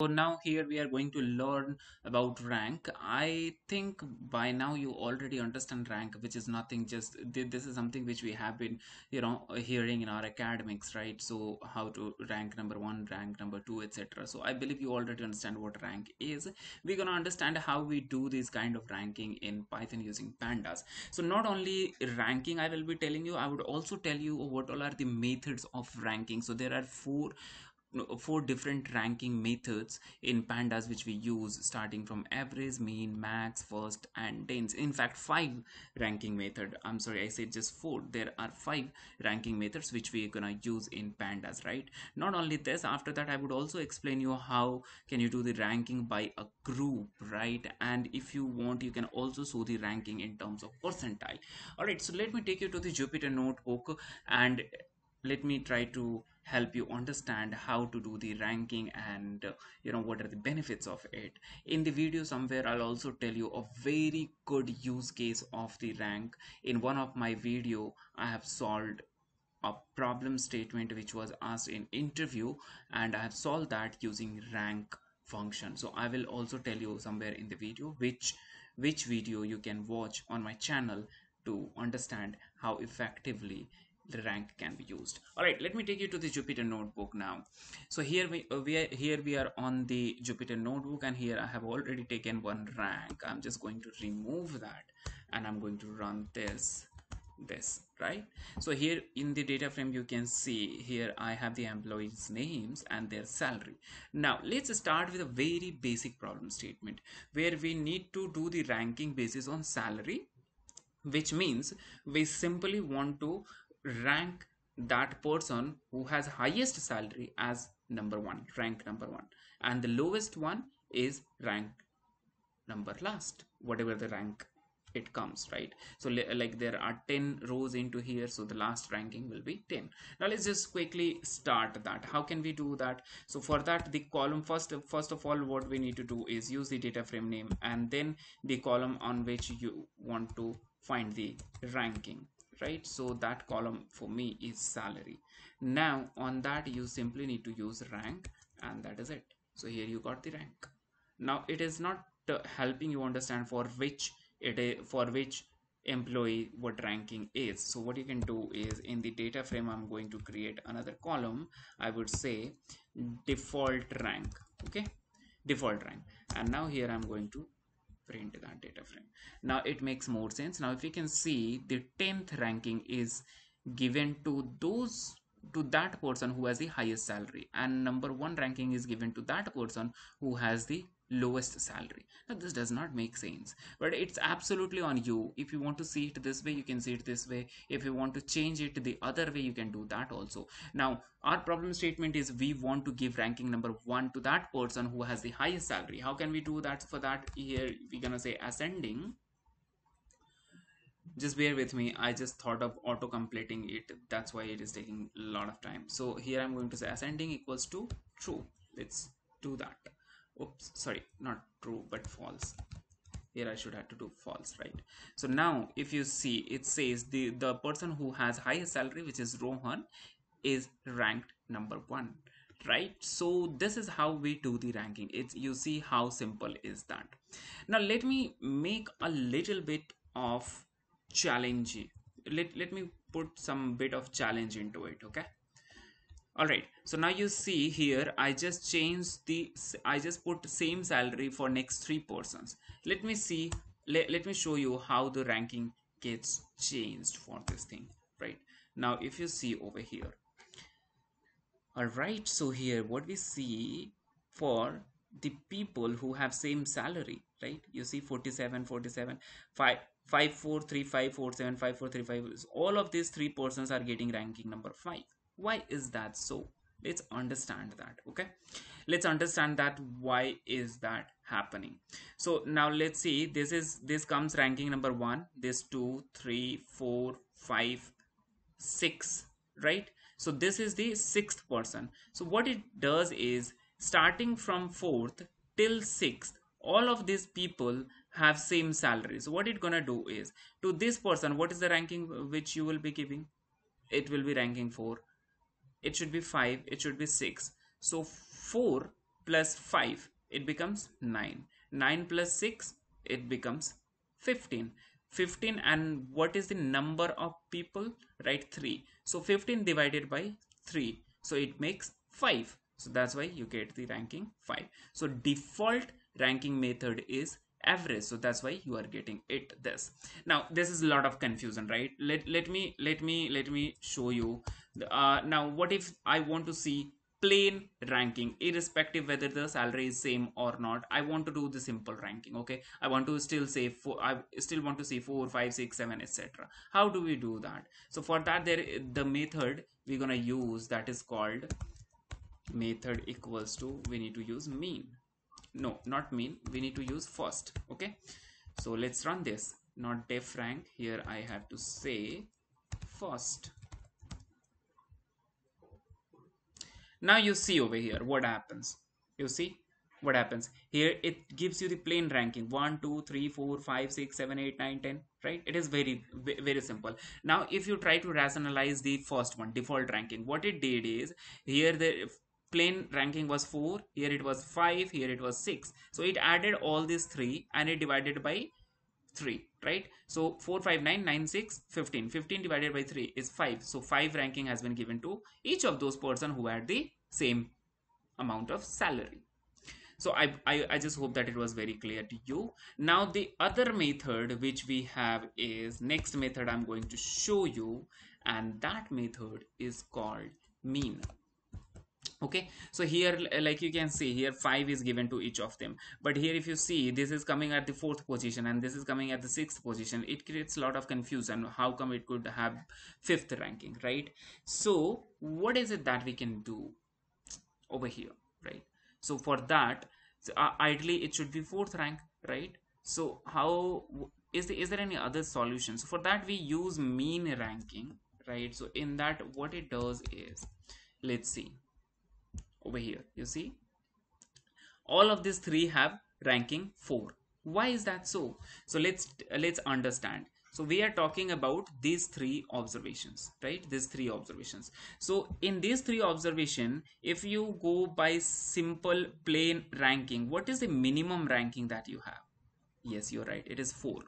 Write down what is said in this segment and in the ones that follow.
So now here we are going to learn about rank. I think by now you already understand rank, which is nothing just this is something which we have been, you know, hearing in our academics, right? So how to rank number one, rank number two, etc. So I believe you already understand what rank is. We're gonna understand how we do this kind of ranking in Python using pandas. So not only ranking, I will be telling you, I would also tell you what all are the methods of ranking. So there are four four different ranking methods in pandas which we use starting from average mean max first and dense in fact five ranking method i'm sorry i said just four. There are five ranking methods which we're gonna use in pandas right? Not only this after that i would also explain you how can you do the ranking by a group right? And if you want you can also show the ranking in terms of percentile. All right so let me take you to the jupyter notebook and let me try to help you understand how to do the ranking and uh, you know what are the benefits of it. In the video somewhere i'll also tell you a very good use case of the rank. In one of my video i have solved a problem statement which was asked in interview and i have solved that using rank function. So i will also tell you somewhere in the video which which video you can watch on my channel to understand how effectively the rank can be used. All right let me take you to the jupyter notebook now. So here we, uh, we are here we are on the jupyter notebook and here i have already taken one rank. I'm just going to remove that and i'm going to run this this right? So here in the data frame you can see here i have the employees names and their salary. Now let's start with a very basic problem statement where we need to do the ranking basis on salary which means we simply want to rank that person who has highest salary as number one rank number one. And the lowest one is rank number last whatever the rank it comes right? So like there are 10 rows into here so the last ranking will be 10 now let's just quickly start that. How can we do that? So for that the column first first of all what we need to do is use the data frame name and then the column on which you want to find the ranking right? So that column for me is salary. Now on that you simply need to use rank and that is it. So here you got the rank. Now it is not uh, helping you understand for which it is for which employee what ranking is. So what you can do is in the data frame i'm going to create another column. I would say default rank okay? Default rank. And now here i'm going to print that data frame. Now it makes more sense. Now if you can see the 10th ranking is given to those to that person who has the highest salary and number one ranking is given to that person who has the lowest salary. Now this does not make sense but it's absolutely on you. If you want to see it this way you can see it this way. If you want to change it the other way you can do that also. Now our problem statement is we want to give ranking number one to that person who has the highest salary. How can we do that for that? Here we're gonna say ascending. Just bear with me. I just thought of auto completing it. That's why it is taking a lot of time. So here i'm going to say ascending equals to true. Let's do that oops sorry not true but false. Here I should have to do false right? So now if you see it says the the person who has highest salary which is Rohan is ranked number one right? So this is how we do the ranking. It's you see how simple is that. Now let me make a little bit of challenge let, let me put some bit of challenge into it okay all right. So now you see here i just changed the i just put same salary for next three persons. Let me see let, let me show you how the ranking gets changed for this thing right? Now if you see over here. All right. So here what we see for the people who have same salary right? You see 47 47 5 5 4 3 5 4 7 5 4 3 5 all of these three persons are getting ranking number 5 why is that so? Let's understand that okay? Let's understand that why is that happening. So now let's see this is this comes ranking number one this two three four five six right? So this is the sixth person. So what it does is starting from fourth till sixth all of these people have same salary. So what it gonna do is to this person what is the ranking which you will be giving? It will be ranking 4 it should be 5 it should be 6 so 4 plus 5 it becomes 9 9 plus 6 it becomes 15 15 and what is the number of people? Right 3 so 15 divided by 3 so it makes 5 so that's why you get the ranking 5 so default ranking method is average. So that's why you are getting it this. Now this is a lot of confusion right? Let let me let me let me show you. Uh, now what if i want to see plain ranking irrespective whether the salary is same or not? I want to do the simple ranking okay? I want to still say four i still want to see four five six seven etc how do we do that? So for that there the method we're gonna use that is called method equals to we need to use mean no not mean. We need to use first okay? So let's run this. Not def rank. Here i have to say first. Now you see over here what happens. You see what happens. Here it gives you the plain ranking. 1 2 3 4 5 6 7 8 9 10 right? It is very very simple. Now if you try to rationalize the first one default ranking what it did is here the plain ranking was 4 here it was 5 here it was 6 so it added all these three and it divided by 3 right? So 4 5 9 9 6 15 15 divided by 3 is 5 so 5 ranking has been given to each of those person who had the same amount of salary. So I, I, I just hope that it was very clear to you. Now the other method which we have is next method i'm going to show you. And that method is called mean okay? So here like you can see here 5 is given to each of them. But here if you see this is coming at the fourth position and this is coming at the sixth position. It creates a lot of confusion. How come it could have fifth ranking right? So what is it that we can do over here right? So for that uh, ideally it should be fourth rank right? So how is there any other solution? So for that we use mean ranking right? So in that what it does is let's see over here you see? All of these three have ranking 4 why is that so? So let's let's understand. So we are talking about these three observations right? These three observations. So in these three observation if you go by simple plain ranking what is the minimum ranking that you have? Yes you're right. It is 4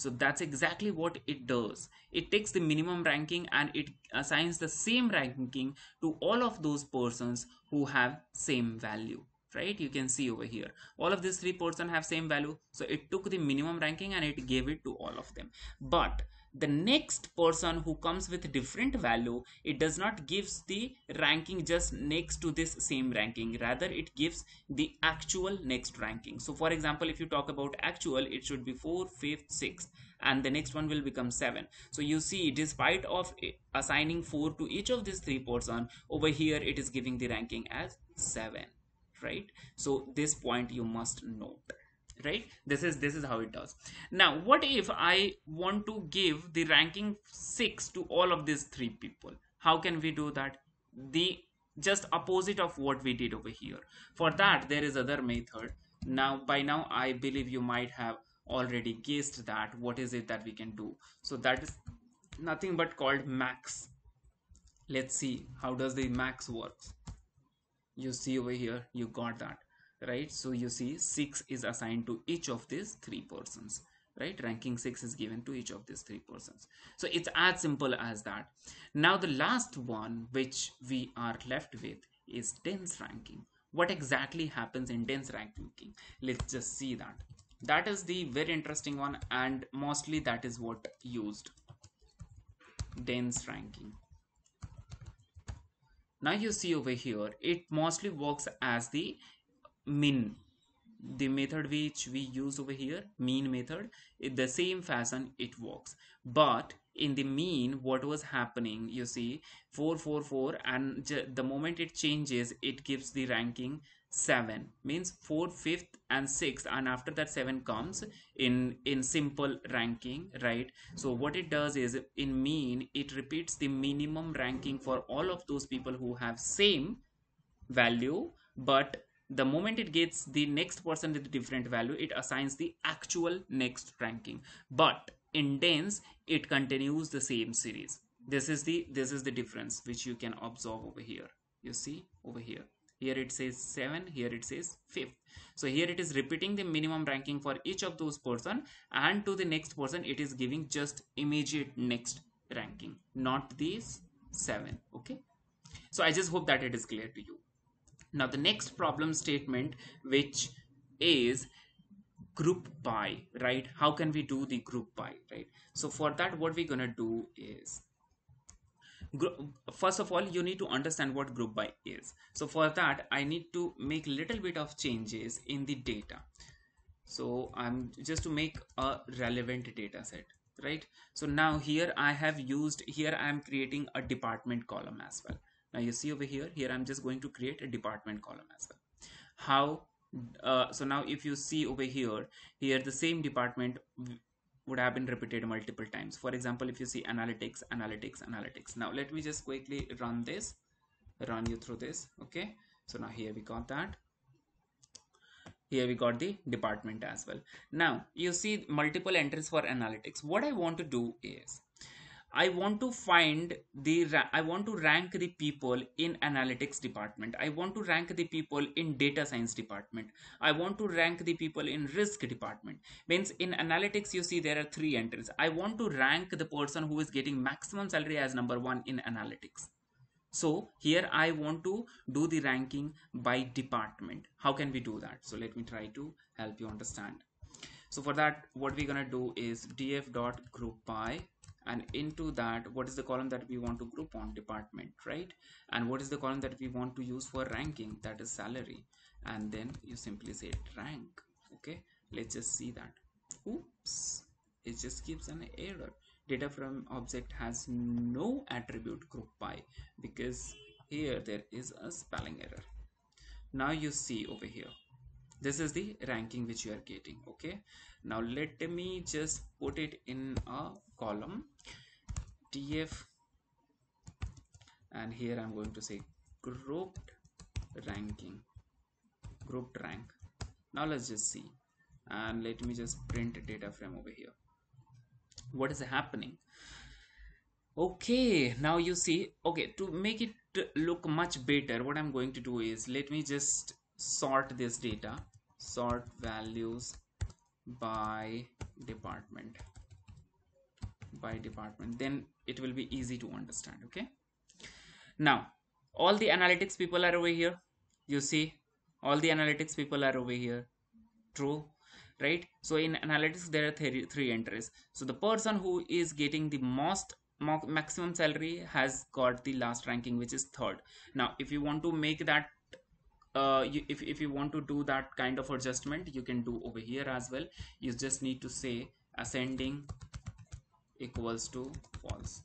so that's exactly what it does. It takes the minimum ranking and it assigns the same ranking to all of those persons who have same value right? You can see over here. All of these three person have same value. So it took the minimum ranking and it gave it to all of them. But the next person who comes with different value it does not gives the ranking just next to this same ranking. Rather it gives the actual next ranking. So for example if you talk about actual it should be 4 5th 6th and the next one will become 7 so you see despite of assigning 4 to each of these three person over here it is giving the ranking as 7 right? So this point you must note right? This is this is how it does. Now what if i want to give the ranking 6 to all of these three people? How can we do that? The just opposite of what we did over here. For that there is other method. Now by now i believe you might have already guessed that what is it that we can do. So that is nothing but called max. Let's see how does the max works. You see over here you got that right? So you see 6 is assigned to each of these three persons right? Ranking 6 is given to each of these three persons. So it's as simple as that. Now the last one which we are left with is dense ranking. What exactly happens in dense ranking? Let's just see that. That is the very interesting one and mostly that is what used dense ranking. Now you see over here it mostly works as the min the method which we use over here mean method in the same fashion it works. But in the mean what was happening you see 444 and the moment it changes it gives the ranking 7 means 4th 5th and 6th and after that 7 comes in in simple ranking right? So what it does is in mean it repeats the minimum ranking for all of those people who have same value but the moment it gets the next person with different value it assigns the actual next ranking. But in dense it continues the same series. This is the this is the difference which you can observe over here. You see over here. Here it says 7 here it says 5th so here it is repeating the minimum ranking for each of those person and to the next person it is giving just immediate next ranking not these 7 okay? So i just hope that it is clear to you now the next problem statement which is group by right? How can we do the group by right? So for that what we're gonna do is first of all you need to understand what group by is. So for that i need to make little bit of changes in the data. So i'm just to make a relevant data set right? So now here i have used here i am creating a department column as well now you see over here here i'm just going to create a department column as well. How uh, so now if you see over here here the same department would have been repeated multiple times. For example if you see analytics analytics analytics. Now let me just quickly run this run you through this okay? So now here we got that. Here we got the department as well. Now you see multiple entries for analytics. What i want to do is I want to find the I want to rank the people in analytics department. I want to rank the people in data science department. I want to rank the people in risk department. Means in analytics you see there are three entries. I want to rank the person who is getting maximum salary as number 1 in analytics. So here I want to do the ranking by department. How can we do that? So let me try to help you understand. So for that what we're to do is df dot group by and into that what is the column that we want to group on? Department right? And what is the column that we want to use for ranking? That is salary. And then you simply say rank okay? Let's just see that. Oops. It just gives an error. DataFrame object has no attribute group by because here there is a spelling error. Now you see over here. This is the ranking which you are getting okay now let me just put it in a column. Df and here I'm going to say grouped ranking grouped rank. Now let's just see. And let me just print a data frame over here. What is happening? Okay now you see okay to make it look much better what I'm going to do is let me just sort this data sort values by department. By department. Then it will be easy to understand okay? Now all the analytics people are over here. You see all the analytics people are over here. True right? So in analytics there are three, three entries. So the person who is getting the most maximum salary has got the last ranking which is third. Now if you want to make that uh, you, if, if you want to do that kind of adjustment you can do over here as well. You just need to say ascending equals to false.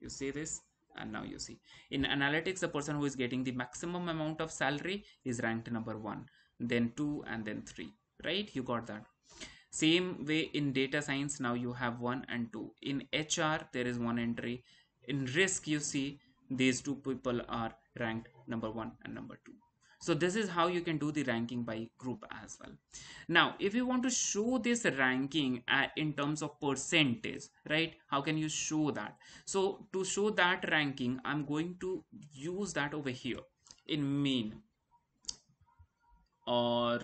You see this? And now you see. In analytics the person who is getting the maximum amount of salary is ranked number one then two and then three. Right? You got that. Same way in data science now you have one and two. In hr there is one entry. In risk you see these two people are ranked number one and number two so this is how you can do the ranking by group as well. Now if you want to show this ranking in terms of percentage right? How can you show that? So to show that ranking i'm going to use that over here in mean. Or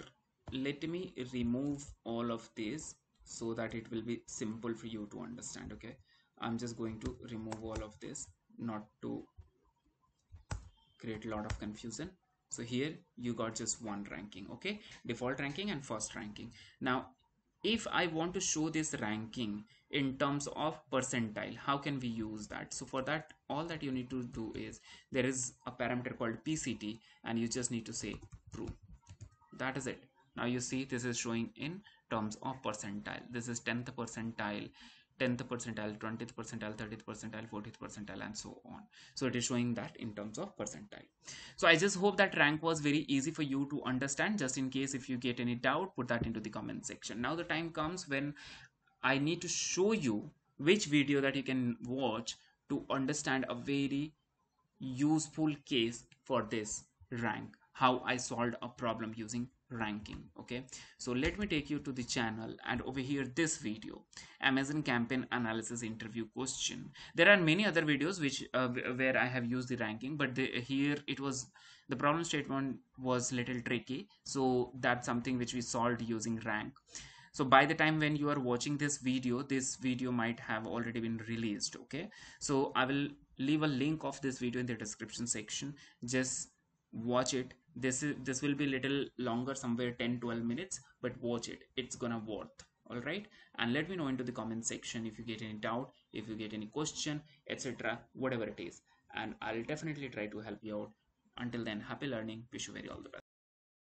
let me remove all of this so that it will be simple for you to understand okay? I'm just going to remove all of this not to create a lot of confusion so here you got just one ranking okay? Default ranking and first ranking. Now if I want to show this ranking in terms of percentile how can we use that? So for that all that you need to do is there is a parameter called PCT and you just need to say true. That is it. Now you see this is showing in terms of percentile. This is 10th percentile 10th percentile 20th percentile 30th percentile 40th percentile and so on. So it is showing that in terms of percentile. So i just hope that rank was very easy for you to understand. Just in case if you get any doubt put that into the comment section. Now the time comes when i need to show you which video that you can watch to understand a very useful case for this rank. How i solved a problem using ranking okay? So let me take you to the channel and over here this video amazon campaign analysis interview question. There are many other videos which uh, where i have used the ranking but the, here it was the problem statement was little tricky. So that's something which we solved using rank. So by the time when you are watching this video this video might have already been released okay? So i will leave a link of this video in the description section. Just watch it. This is this will be a little longer somewhere 10 12 minutes but watch it. It's gonna worth all right? And let me know into the comment section if you get any doubt if you get any question etc whatever it is. And i'll definitely try to help you out. Until then happy learning. Wish you very all the best